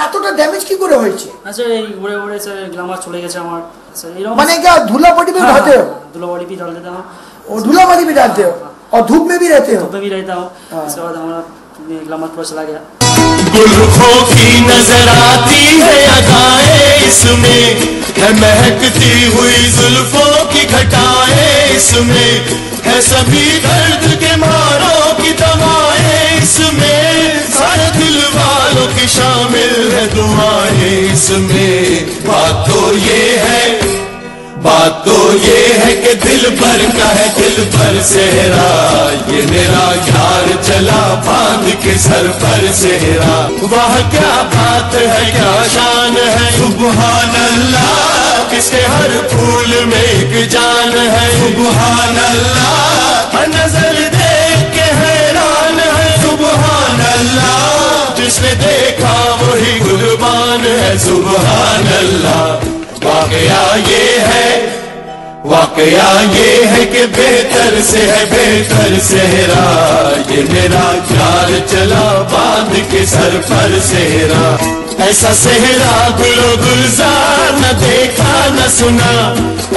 এতটা ড্যামেজ কি করে হয়েছে আচ্ছা এই उड़े उड़े से ग्लामर चले গেছে আমার सर এরকম मैंने क्या धूला पट्टी में रहते हो धुलाबाड़ी भी डाल देता हूँ और धूला वाली भी डालते हो और धूप में भी रहते हो धूप में भी रहता हूँ हाँ। इसके बाद हमारा ग्लामर पूरा चला गया गुलखों की नजर आती है अदाएं इसमें है महकती हुई जुल्फों की घटाएं इसमें है सभी दर्द के मारों की दवाएं इसमें इसमें बात तो ये है, बात तो ये है कि दिल भर का है, दिल भर सेहरा। ये मेरा यार चला बाँध के सर पर सेहरा। वाह, क्या बात है, क्या शान है। सुबहान अल्लाह किसके हर फूल में एक जान है। सुबहान अल्लाह नज़र देख के हैरान है। सुबहान अल्लाह जिसने देखा सुबहान वाकया ये है, वाकया ये है कि बेहतर से है, बेहतर सेहरा। ये मेरा ख्याल चला बाँध के सर पर सेहरा। ऐसा सेहरा गुलो गुलजार न देखा न सुना।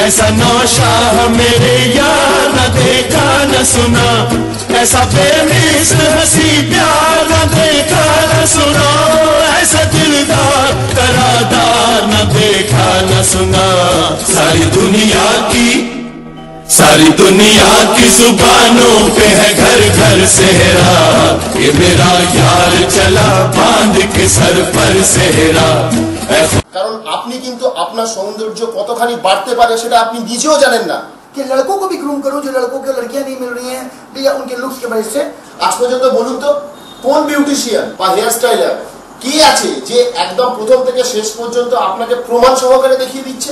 ऐसा नौशाह मेरे यार न देखा न सुना। ऐसा बेमिसल हँसी देखा न सुना सारी दुनिया की सारी दुनिया की जुबानों पे है घर घर सेहरा ये मेरा यार चला बांध के सर पर सेहरा ऐ কারণ আপনি কিন্তু আপনার সৌন্দর্য কতখানি বাড়তে পারে সেটা আপনি নিজেও জানেন না कि लड़कों को भी ग्रूम करो जो लड़कों के लड़कियां नहीं मिल रही हैं या उनके लुक्स की वजह से আজ পর্যন্ত বলুন তো কোন বিউটিশিয়ান বা হেয়ার স্টাইলার কি আছে যে একদম প্রথম থেকে শেষ পর্যন্ত আপনাকে প্রমাণ সহকারে দেখিয়ে দিচ্ছে?